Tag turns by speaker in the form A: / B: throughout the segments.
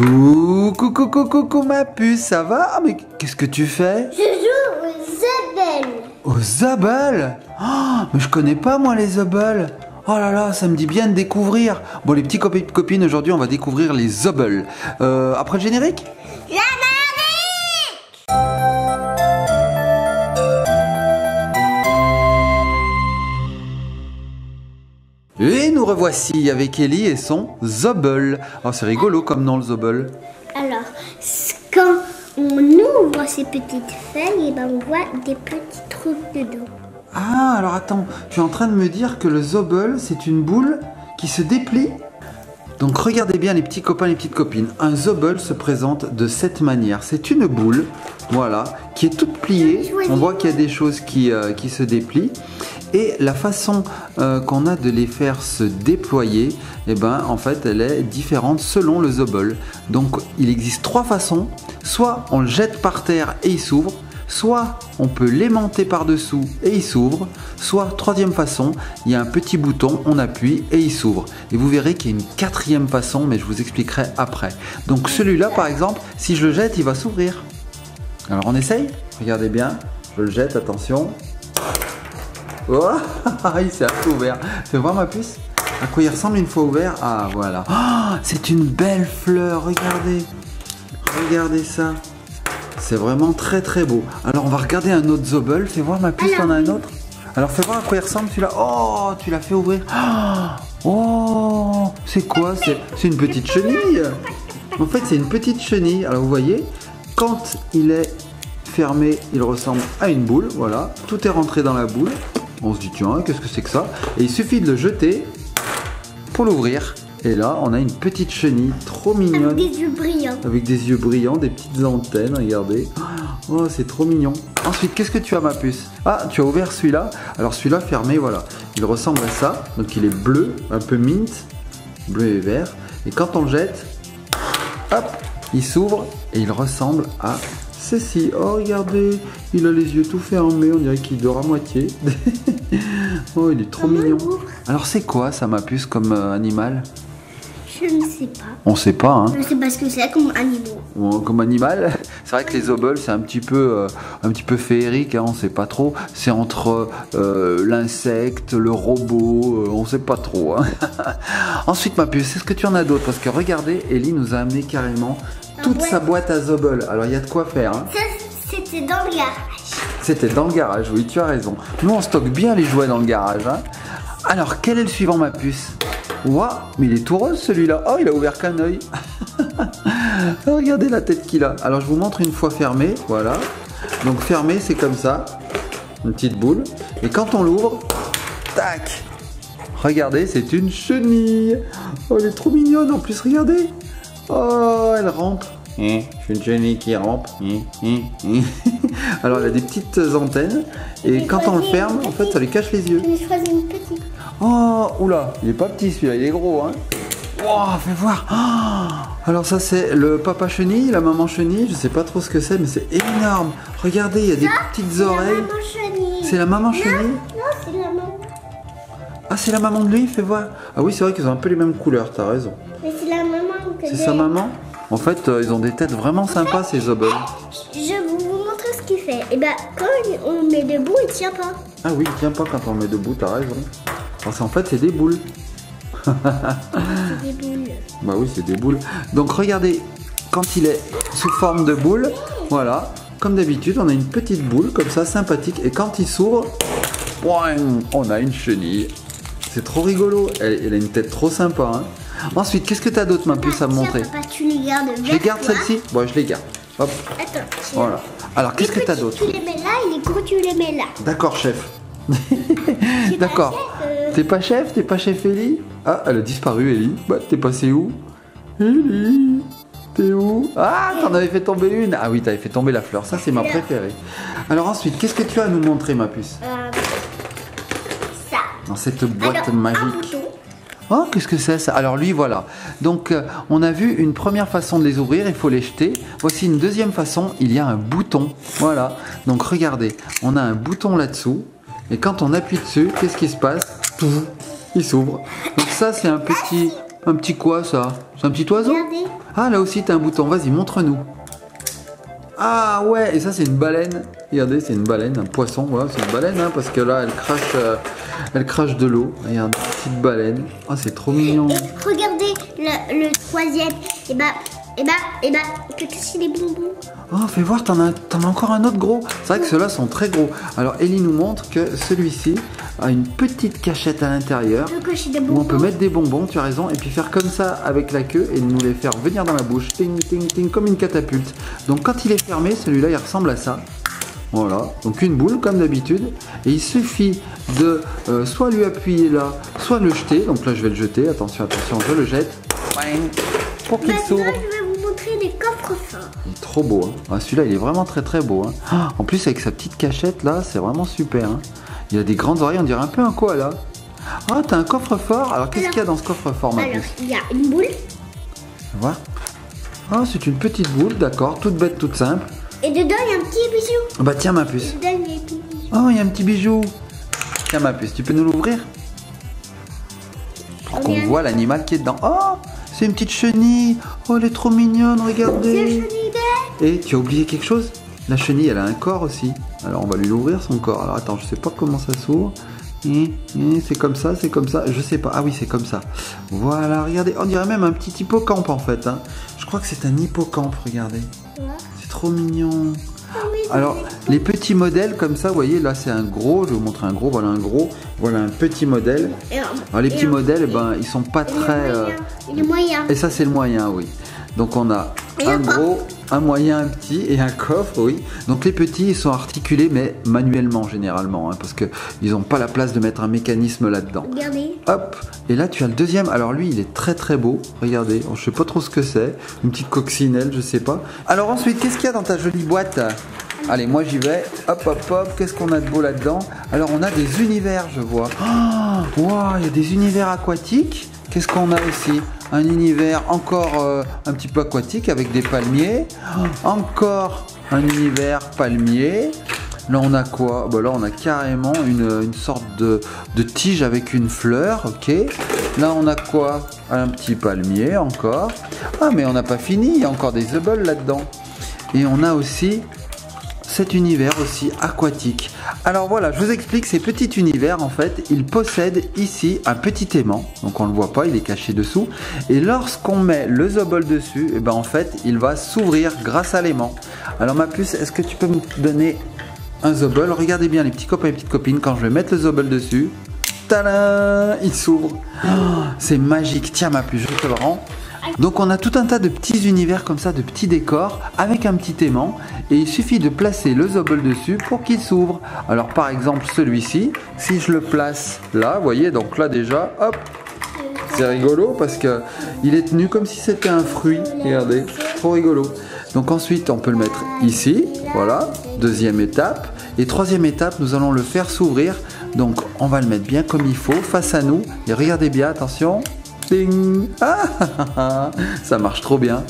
A: Coucou, coucou, coucou ma puce, ça va? Ah mais qu'est-ce que tu fais?
B: Je joue aux abeilles.
A: Aux Zubble oh, Mais je connais pas moi les Zubble Oh là là, ça me dit bien de découvrir. Bon les petits copains copines, aujourd'hui on va découvrir les Zubble. Euh, après le générique?
B: La
A: Et nous revoici avec Ellie et son Zobble. Oh c'est rigolo comme nom le Zobble.
B: Alors, quand on ouvre ces petites feuilles, et ben on voit des petits trucs dedans.
A: Ah alors attends, tu es en train de me dire que le Zobble c'est une boule qui se déplie donc regardez bien les petits copains les petites copines. Un Zobble se présente de cette manière. C'est une boule, voilà, qui est toute pliée. On voit qu'il y a des choses qui, euh, qui se déplient. Et la façon euh, qu'on a de les faire se déployer, eh ben, en fait, elle est différente selon le Zobble. Donc il existe trois façons. Soit on le jette par terre et il s'ouvre, soit on peut l'aimanter par-dessous et il s'ouvre, soit troisième façon, il y a un petit bouton, on appuie et il s'ouvre. Et vous verrez qu'il y a une quatrième façon, mais je vous expliquerai après. Donc celui-là par exemple, si je le jette, il va s'ouvrir. Alors on essaye Regardez bien, je le jette, attention. Oh, il s'est un peu ouvert. Fais voir ma puce À quoi il ressemble une fois ouvert? Ah voilà. Oh, c'est une belle fleur, regardez. Regardez ça. C'est vraiment très très beau. Alors on va regarder un autre Zobel. Fais voir ma puce, t'en as un autre Alors fais voir à quoi il ressemble celui-là. Oh, tu l'as fait ouvrir. Oh, c'est quoi? C'est une petite chenille. En fait, c'est une petite chenille. Alors vous voyez, quand il est fermé, il ressemble à une boule. Voilà, tout est rentré dans la boule. On se dit tiens, qu'est-ce que c'est que ça? Et il suffit de le jeter pour l'ouvrir. Et là, on a une petite chenille trop mignonne.
B: Avec des yeux brillants.
A: Avec des yeux brillants, des petites antennes, regardez. Oh, c'est trop mignon. Ensuite, qu'est-ce que tu as, ma puce? Ah, tu as ouvert celui-là. Alors, celui-là fermé, voilà. Il ressemble à ça. Donc, il est bleu, un peu mint, bleu et vert. Et quand on le jette, hop, il s'ouvre et il ressemble à ceci. Oh, regardez, il a les yeux tout fermés. On dirait qu'il dort à moitié. oh, il est trop mignon. Alors, c'est quoi ça, ma puce, comme euh, animal?
B: Je ne sais pas.
A: On sait pas, hein.
B: Je ne sais pas ce que c'est comme animal.
A: Comme animal, c'est vrai que les oboles, c'est un petit peu, euh, un petit peu féerique, hein, on sait pas trop. C'est entre euh, l'insecte, le robot, euh, on sait pas trop. Hein. Ensuite, ma puce, est-ce que tu en as d'autres? Parce que regardez, Ellie nous a amené carrément toute sa boîte à zobel. Alors il y a de quoi faire. Hein.
B: C'était dans le garage.
A: C'était dans le garage, oui, tu as raison. Nous, on stocke bien les jouets dans le garage. Hein. Alors, quel est le suivant, ma puce? Waouh, mais il est tout rose celui-là. Oh, il a ouvert qu'un œil. Regardez la tête qu'il a. Alors, je vous montre une fois fermé. Voilà. Donc, fermé, c'est comme ça. Une petite boule. Et quand on l'ouvre, tac. Regardez, c'est une chenille. Oh, elle est trop mignonne en plus, regardez. Oh, elle rampe. Eh, je suis une chenille qui rampe. Eh, eh, Alors, elle a des petites antennes. Et quand on le ferme, en fait, ça lui cache les yeux.
B: Une petite.
A: Oh, oula, il est pas petit celui-là, il est gros, hein. Oh, fais voir. Oh, alors ça c'est le papa chenille, la maman chenille, je sais pas trop ce que c'est, mais c'est énorme. Regardez, il y a des petites oreilles. C'est la maman chenille.
B: Non, c'est la maman.
A: Ah, c'est la maman de lui, fais voir. Ah oui, c'est vrai qu'ils ont un peu les mêmes couleurs, t'as raison.
B: Mais c'est la maman que
A: C'est sa maman En fait, euh, ils ont des têtes vraiment sympas, ces obels.
B: Je vais vous montrer ce qu'il fait. Et eh ben, quand on le met debout, il tient pas.
A: Ah oui, il tient pas quand on le met debout, t'as raison. Parce qu'en fait, c'est des boules.
B: des boules.
A: Bah oui, c'est des boules. Donc regardez, quand il est sous forme de boule, voilà, comme d'habitude, on a une petite boule comme ça, sympathique. Et quand il s'ouvre, on a une chenille. C'est trop rigolo. Elle, a une tête trop sympa. Hein. Ensuite, qu'est-ce que tu as d'autre, ma puce, à me montrer
B: tu les gardes
A: Je les garde celle-ci Bon, je les garde. Hop.
B: Attends.
A: Voilà. Alors, qu'est-ce que tu as d'autre
B: Tu les mets là et les gros, tu les mets là.
A: D'accord, chef. D'accord. T'es pas chef T'es pas chef Ellie Ah, elle a disparu Ellie. Bah, t'es passé où Ellie T'es où Ah, t'en avais fait tomber une Ah oui, t'avais fait tomber la fleur. Ça, c'est ma préférée. Alors ensuite, qu'est-ce que tu as à nous montrer, ma puce
B: euh, Ça.
A: Dans cette boîte magique. Oh, qu'est-ce que c'est ça? Alors lui, voilà. Donc, euh, on a vu une première façon de les ouvrir, il faut les jeter. Voici une deuxième façon, il y a un bouton. Voilà. Donc, regardez, on a un bouton là-dessous. Et quand on appuie dessus, qu'est-ce qui se passe? Il s'ouvre. Donc ça, c'est un petit Un petit quoi ça? C'est un petit oiseau?
B: Regardez.
A: Ah, là aussi, t'as un bouton. Vas-y, montre-nous. Ah ouais, et ça, c'est une baleine. Regardez, c'est une baleine, un poisson. Voilà, c'est une baleine, hein, parce que là, elle crache, euh, elle crache de l'eau. Regarde, une petite baleine. Ah, c'est trop mignon.
B: Et regardez le, le troisième. Et bah, et bah, et bah, peut casser les bonbons.
A: Oh, fais voir, t'en as, t'en as encore un autre gros. C'est vrai que ceux-là sont très gros. Alors, Ellie nous montre que celui-ci a une petite cachette à l'intérieur. Où on peut mettre des bonbons, tu as raison, et puis faire comme ça avec la queue et nous les faire venir dans la bouche, ting ting ting, comme une catapulte. Donc quand il est fermé, celui-là il ressemble à ça. Voilà, donc une boule comme d'habitude, et il suffit de euh, soit lui appuyer là, soit le jeter. Donc là je vais le jeter, attention, attention, je le jette, pour qu'il s'ouvre.
B: je vais vous montrer des coffres forts.
A: Il est trop beau, hein. Ah, celui-là il est vraiment très très beau. hein. Ah, en plus avec sa petite cachette là, c'est vraiment super. hein. Il a des grandes oreilles, on dirait un peu un koala. Ah, t'as un coffre-fort Alors qu'est-ce qu'il y a dans ce coffre-fort ma
B: Alors, il y a une boule.
A: Vois Ah, c'est une petite boule, d'accord, toute bête, toute simple.
B: Et dedans, il y a un petit bijou.
A: Bah tiens ma puce.
B: Dedans, il y a un petit bijou.
A: Oh, il y a un petit bijou. Tiens ma puce, tu peux nous l'ouvrir Pour qu'on
B: Regarde.
A: voit l'animal qui est dedans. Oh, c'est une petite chenille. Oh, elle est trop mignonne,
B: C'est
A: regardez.
B: joli d'elle.
A: Et tu as oublié quelque chose? La chenille, elle a un corps aussi. Alors on va lui ouvrir son corps. Alors attends, je sais pas comment ça s'ouvre. C'est comme ça, c'est comme ça. Je sais pas. Ah oui, c'est comme ça. Voilà, regardez. On dirait même un petit hippocampe en fait. hein. Je crois que c'est un hippocampe, regardez. C'est trop mignon.
B: Ah
A: Alors, les petits modèles comme ça, vous voyez, là c'est un gros. Je vais vous montrer un gros. Voilà un gros. Voilà un petit modèle. Alors les
B: et
A: petits modèles, ben, ils sont pas très. euh.
B: Et
A: ça, c'est le moyen, oui. Donc, on a un gros, un moyen, un petit et un coffre, oui. Donc, les petits, ils sont articulés, mais manuellement, généralement, hein, parce qu'ils n'ont pas la place de mettre un mécanisme là-dedans.
B: Regardez.
A: Hop, et là, tu as le deuxième. Alors, lui, il est très très beau. Regardez, je sais pas trop ce que c'est. Une petite coccinelle, je sais pas. Alors, ensuite, qu'est-ce qu'il y a dans ta jolie boîte? Allez, moi j'y vais. Hop, hop, hop. Qu'est-ce qu'on a de beau là-dedans? Alors, on a des univers, je vois. Oh, waouh, il y a des univers aquatiques. Qu'est-ce qu'on a aussi Un univers encore euh, un petit peu aquatique avec des palmiers. Encore un univers palmier. Là, on a quoi? Bah, Là, on a carrément une, sorte de, tige avec une fleur, ok? Là, on a quoi? Un petit palmier encore. Ah, mais on n'a pas fini, il y a encore des zebbles là-dedans. Et on a aussi cet univers aussi aquatique. Alors voilà, je vous explique ces petits univers en fait, ils possèdent ici un petit aimant, donc on le voit pas, il est caché dessous. Et lorsqu'on met le zobol dessus, et ben en fait, il va s'ouvrir grâce à l'aimant. Alors ma puce, est-ce que tu peux me donner un zobol? Regardez bien les petits copains et petites copines, quand je vais mettre le zobol dessus, il s'ouvre. Oh, c'est magique. Tiens ma puce, je te le rends. Donc on a tout un tas de petits univers comme ça, de petits décors avec un petit aimant et il suffit de placer le zobol dessus pour qu'il s'ouvre. Alors par exemple celui-ci, si je le place là, vous voyez, donc là déjà, hop, c'est rigolo parce que il est tenu comme si c'était un fruit. Regardez, trop rigolo. Donc ensuite on peut le mettre ici, voilà, deuxième étape. Et troisième étape, nous allons le faire s'ouvrir. Donc on va le mettre bien comme il faut, face à nous. Et regardez bien, attention. Ah, ah, ah, Ça marche trop bien.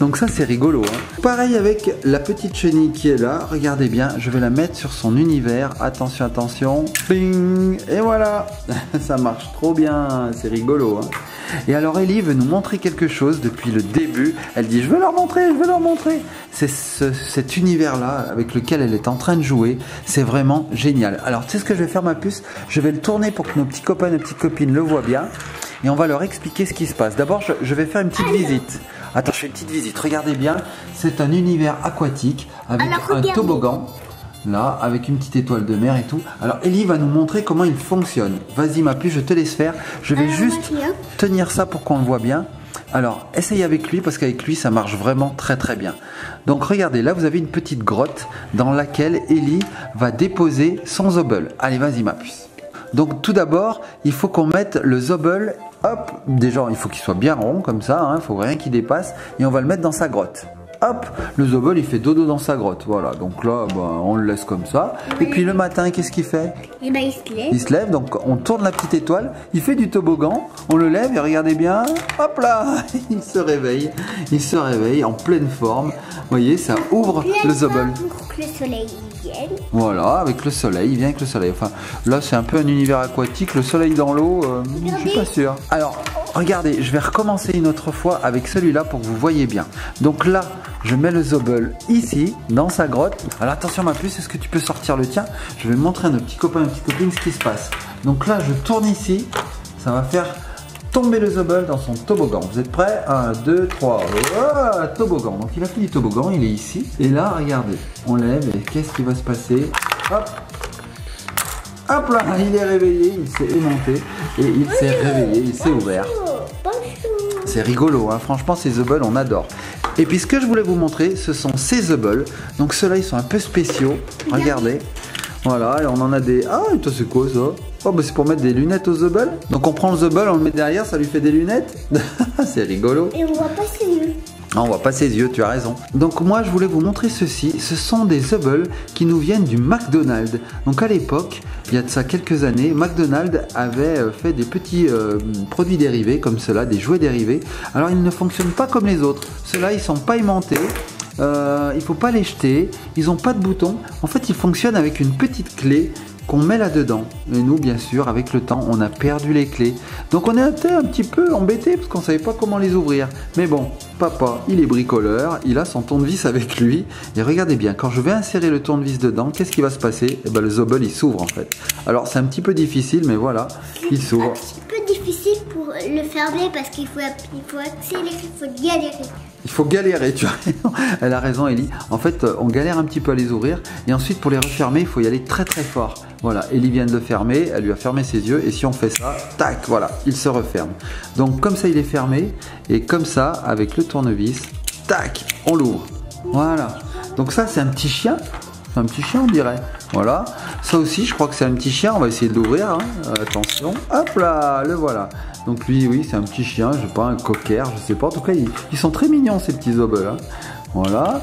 A: Donc ça c'est rigolo. hein. Pareil avec la petite chenille qui est là. Regardez bien, je vais la mettre sur son univers. Attention, attention. Et voilà. Ça marche trop bien. C'est rigolo. hein. Et alors Ellie veut nous montrer quelque chose depuis le début. Elle dit je veux leur montrer, je veux leur montrer. C'est ce- cet univers-là avec lequel elle est en train de jouer. C'est vraiment génial. Alors tu sais ce que je vais faire ma puce? Je vais le tourner pour que nos petits copains, nos petites copines le voient bien. Et on va leur expliquer ce qui se passe. D'abord je, je vais faire une petite visite. Attends, je fais une petite visite. Regardez bien. C'est un univers aquatique avec
B: Alors,
A: un toboggan. Là, avec une petite étoile de mer et tout. Alors, Ellie va nous montrer comment il fonctionne. Vas-y, ma puce, je te laisse faire. Je vais
B: Alors,
A: juste
B: viens.
A: tenir ça pour qu'on le voit bien. Alors, essaye avec lui parce qu'avec lui, ça marche vraiment très très bien. Donc, regardez, là, vous avez une petite grotte dans laquelle Ellie va déposer son zobel. Allez, vas-y, ma puce. Donc, tout d'abord, il faut qu'on mette le zobel. Hop, déjà, il faut qu'il soit bien rond comme ça. Il ne faut rien qui dépasse. Et on va le mettre dans sa grotte. Hop, le zobel il fait dodo dans sa grotte. Voilà, donc là, bah, on le laisse comme ça. Et puis le matin, qu'est-ce qu'il fait?
B: Et ben, il se lève.
A: il se lève, donc on tourne la petite étoile, il fait du toboggan, on le lève et regardez bien, hop là, il se réveille, il se réveille en pleine forme. Vous voyez, ça ouvre le zobel.
B: Pour que le soleil viennent.
A: Voilà, avec le soleil, il vient avec le soleil. Enfin, là c'est un peu un univers aquatique, le soleil dans l'eau, euh, je suis pas sûr. Alors, regardez, je vais recommencer une autre fois avec celui-là pour que vous voyez bien. Donc là, je mets le Zobel ici, dans sa grotte. Alors attention ma puce, est-ce que tu peux sortir le tien? Je vais montrer à nos petits copains et petites copines ce qui se passe. Donc là, je tourne ici, ça va faire tomber le Zobel dans son toboggan. Vous êtes prêts? 1, 2, 3. toboggan. Donc il a fait du toboggan, il est ici. Et là, regardez, on lève et qu'est-ce qui va se passer? Hop Hop là, il est réveillé, il s'est aimanté et il s'est réveillé, il s'est ouvert. C'est rigolo, hein. franchement ces Zobel on adore. Et puis ce que je voulais vous montrer, ce sont ces Zobel. Donc ceux-là ils sont un peu spéciaux. Regardez. Voilà, et on en a des... Ah, et toi c'est quoi ça Oh, bah c'est pour mettre des lunettes aux Zobel. Donc on prend le Zobel, on le met derrière, ça lui fait des lunettes. c'est rigolo.
B: Et on voit pas ses yeux.
A: Ah, on voit pas ses yeux, tu as raison. Donc moi je voulais vous montrer ceci. Ce sont des Zobel qui nous viennent du McDonald's. Donc à l'époque, il y a de ça quelques années, McDonald's avait euh, fait des petits euh, produits dérivés comme cela, des jouets dérivés. Alors ils ne fonctionnent pas comme les autres. Ceux-là, ils sont pas aimantés. Euh, il faut pas les jeter, ils n'ont pas de bouton. En fait, ils fonctionnent avec une petite clé qu'on met là-dedans. Et nous, bien sûr, avec le temps, on a perdu les clés. Donc on est un petit peu embêté parce qu'on savait pas comment les ouvrir. Mais bon, papa, il est bricoleur, il a son tournevis avec lui. Et regardez bien, quand je vais insérer le tournevis dedans, qu'est-ce qui va se passer? Eh ben, le Zobel, il s'ouvre en fait. Alors c'est un petit peu difficile, mais voilà, il s'ouvre.
B: Un petit peu difficile pour le fermer parce qu'il faut, faut accélérer, il faut galérer.
A: Il faut galérer, tu raison. Elle a raison, Ellie. En fait, on galère un petit peu à les ouvrir. Et ensuite, pour les refermer, il faut y aller très très fort. Voilà, Ellie vient de le fermer. Elle lui a fermé ses yeux. Et si on fait ça, tac, voilà, il se referme. Donc, comme ça, il est fermé. Et comme ça, avec le tournevis, tac, on l'ouvre. Voilà. Donc ça, c'est un petit chien. C'est un petit chien, on dirait. Voilà. Ça aussi, je crois que c'est un petit chien. On va essayer de l'ouvrir. Hein. attention. Hop là, le voilà. Donc lui, oui, c'est un petit chien, je sais pas, un cocker, je sais pas. En tout cas, ils, sont très mignons ces petits zobel. Hein. Voilà.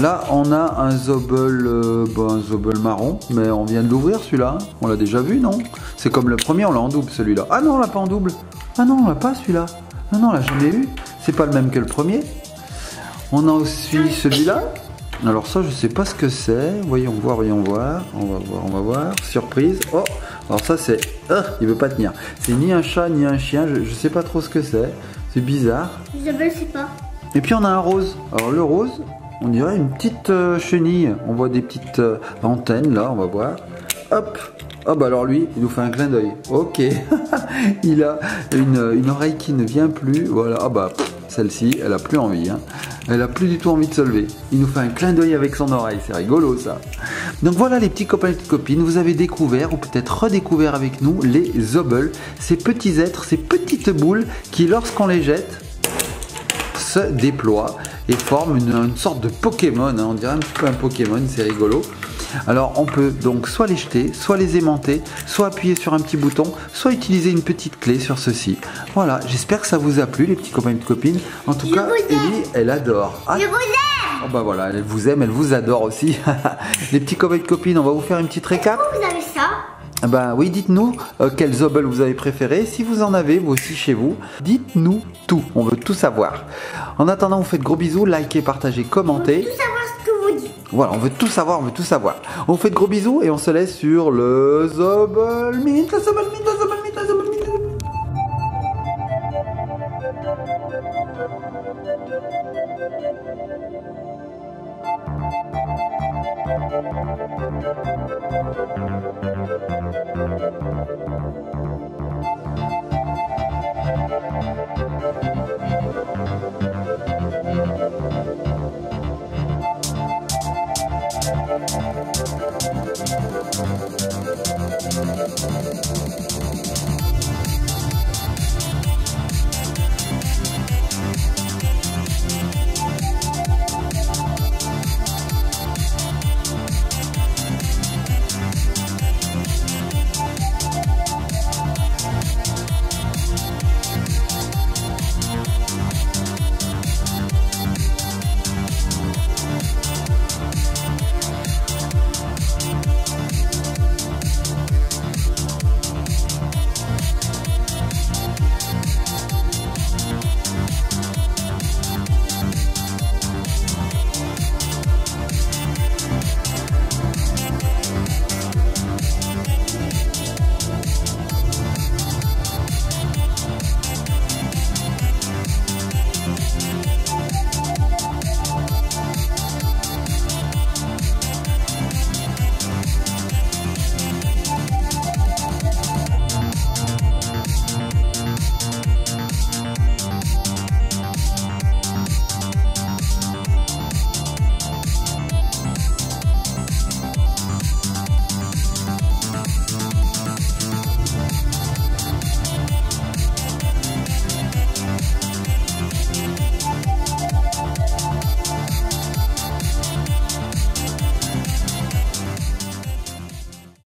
A: Là, on a un zobel, euh, un zobel marron, mais on vient de l'ouvrir celui-là. On l'a déjà vu, non? C'est comme le premier, on l'a en double celui-là. Ah non, on l'a pas en double. Ah non, on l'a pas celui-là. Ah non, on l'a jamais eu. C'est pas le même que le premier. On a aussi celui-là. Alors ça, je sais pas ce que c'est. Voyons voir, voyons voir. On va voir, on va voir. Surprise. Oh alors ça c'est... Ah, il veut pas tenir. C'est ni un chat ni un chien, je, sais pas trop ce que c'est. C'est bizarre.
B: Isabelle sait pas.
A: Et puis on a un rose. Alors le rose, on dirait une petite euh, chenille. On voit des petites euh, antennes là, on va voir. Hop Oh bah alors lui, il nous fait un clin d'œil. Ok. il a une, oreille qui ne vient plus. Voilà. Ah bah celle-ci, elle a plus envie. Hein. Elle a plus du tout envie de se lever. Il nous fait un clin d'œil avec son oreille, c'est rigolo ça. Donc voilà les petits copains et petites copines, vous avez découvert ou peut-être redécouvert avec nous les Zobel, ces petits êtres, ces petites boules qui lorsqu'on les jette se déploient et forment une, sorte de Pokémon. Hein. On dirait un petit peu un Pokémon, c'est rigolo. Alors on peut donc soit les jeter, soit les aimanter, soit appuyer sur un petit bouton, soit utiliser une petite clé sur ceci. Voilà, j'espère que ça vous a plu les petits copains et copines. En tout cas, Ellie, elle adore.
B: Ah. Je vous aime
A: oh bah voilà, elle vous aime, elle vous adore aussi. les petits copains et copines, on va vous faire une petite récap.
B: vous avez ça?
A: Bah oui, dites-nous euh, quel Zobel vous avez préféré. Si vous en avez, vous aussi chez vous, dites-nous tout. On veut tout savoir. En attendant, on vous fait de gros bisous. Likez, partagez, commentez.
B: tout savoir
A: Voilà, on veut tout savoir, on veut tout savoir. On fait de gros bisous et on se laisse sur le Zobel le le